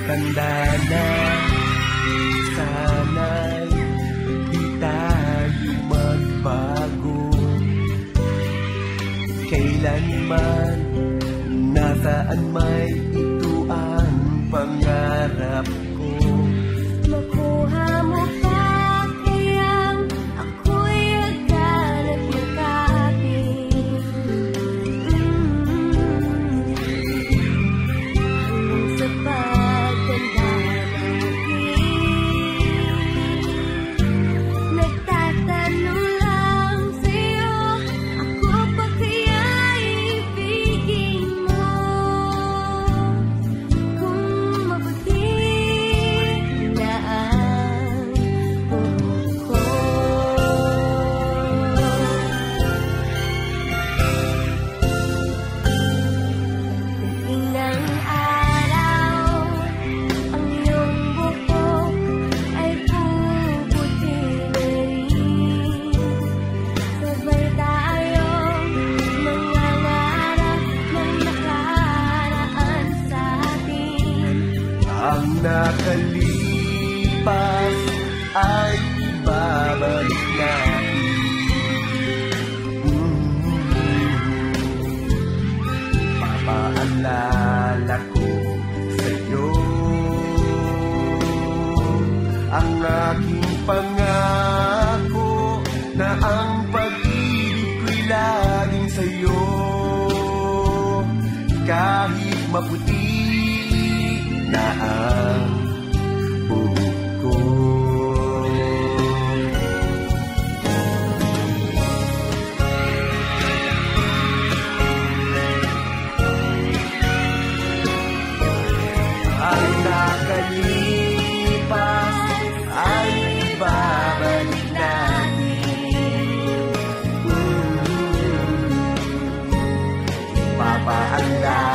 matanda na Sana'y di tayo magbago. Kailanman, nasaan may ito ang pangarap? nakalipas ay babalik natin. Mm -hmm. Papaalala ko sa'yo ang aking pangako na ang pag-ibig ko'y laging sa'yo kahit maputi love.